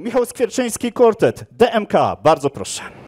Michał Skwierczyński, Quartet, DMK, bardzo proszę.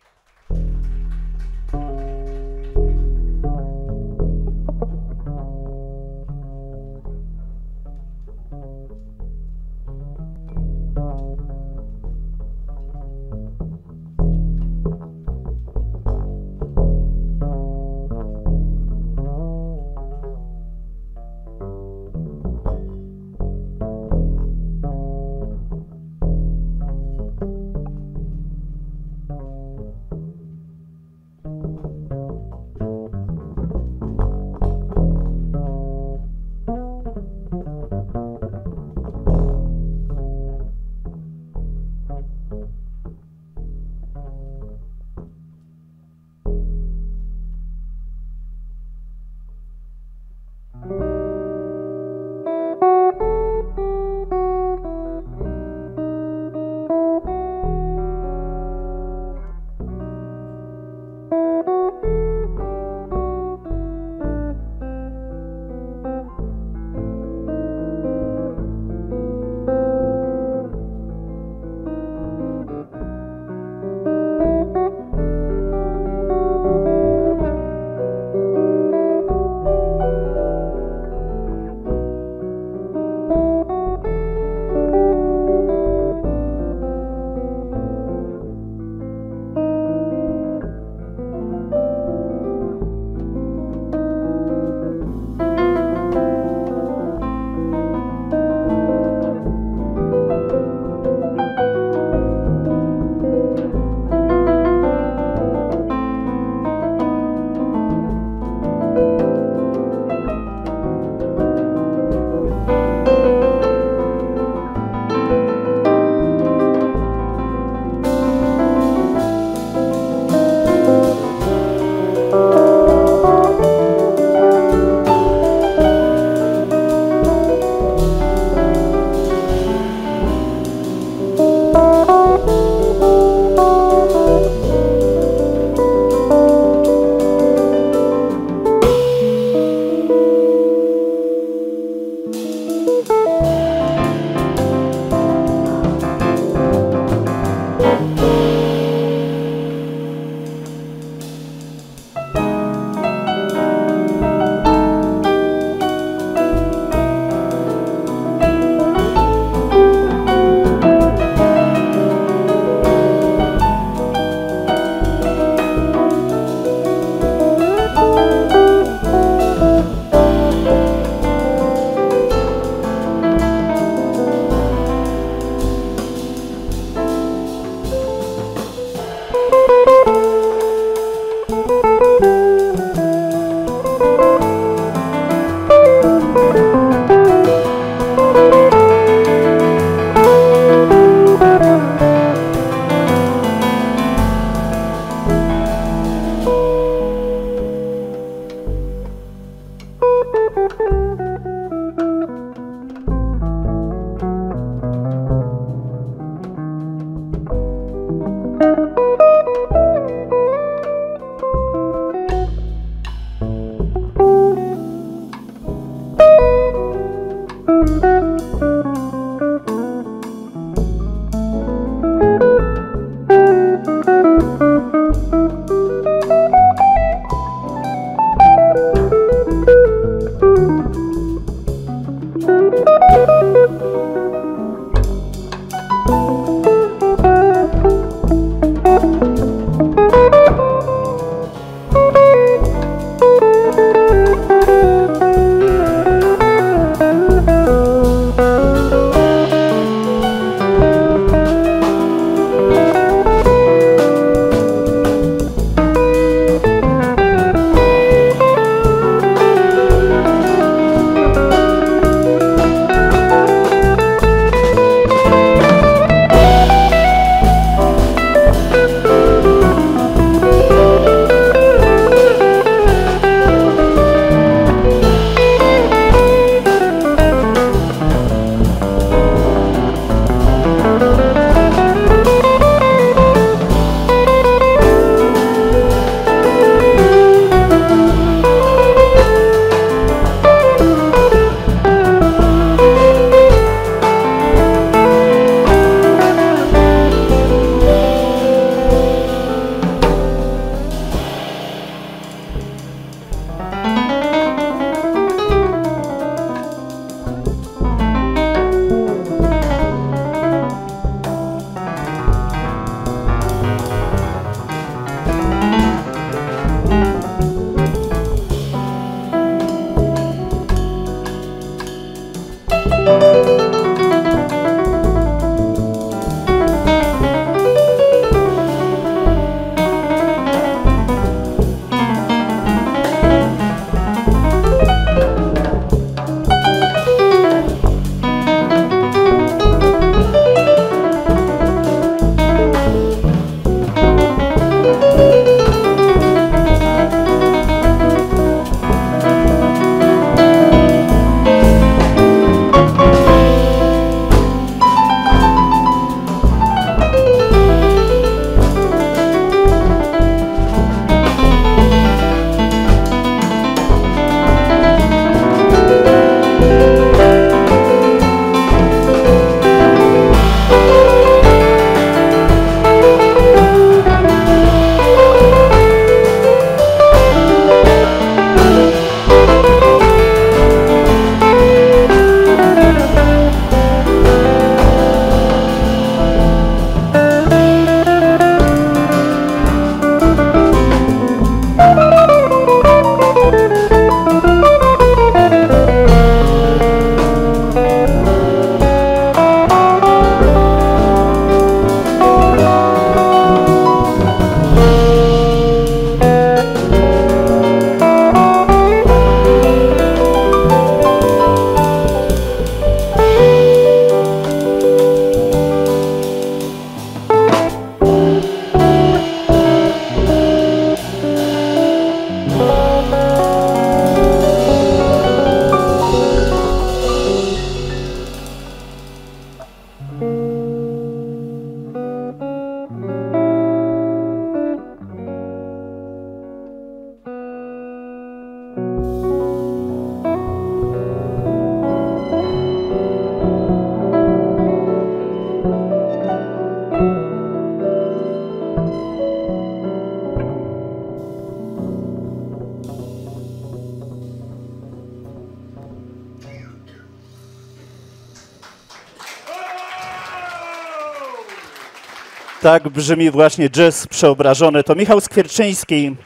Tak brzmi właśnie jazz przeobrażony. To Michał Skwierczyński,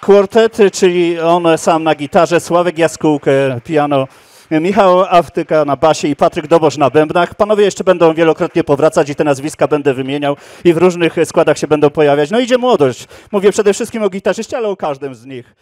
kwartet, czyli on sam na gitarze, Sławek Jaskółkę, piano, Michał Awtyka na basie i Patryk Dobosz na bębnach. Panowie jeszcze będą wielokrotnie powracać i te nazwiska będę wymieniał i w różnych składach się będą pojawiać. No idzie młodość. Mówię przede wszystkim o gitarzyście, ale o każdym z nich.